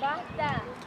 Basta.